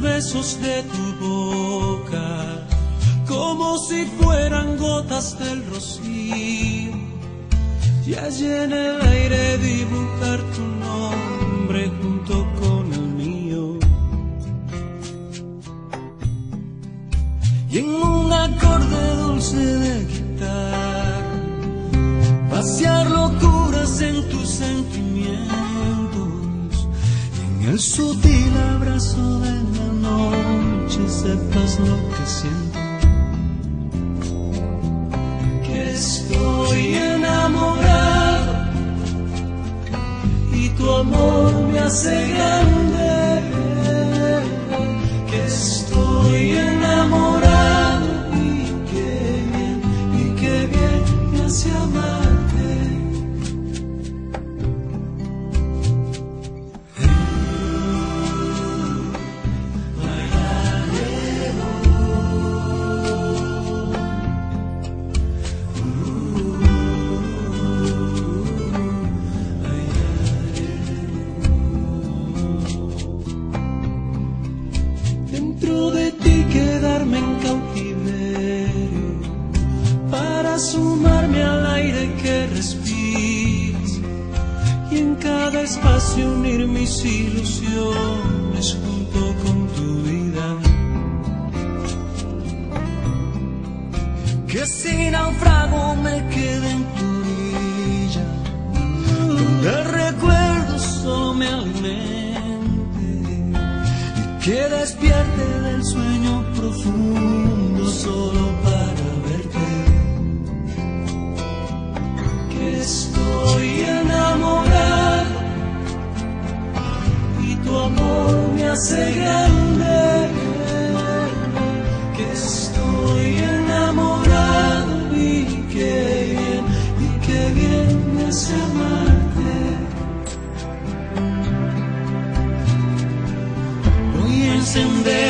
besos de tu boca, como si fueran gotas del rocío. Y allí en el aire dibujar tu nombre junto con el mío. Y en un acorde dulce de guitarra, pasear locuras en tus sentimientos. El sutil abrazo de la noche sepas lo que siento. Que estoy enamorado y tu amor me hace grande. Que estoy enamorado y qué bien, y qué bien me hace en cada espacio unir mis ilusiones junto con tu vida. Que si naufrago me quede en tu orilla, donde recuerdo solo me alimente y que despierte del sueño profundo hace grande. Que estoy enamorado y qué bien, y qué bien me hace amarte. Voy a encender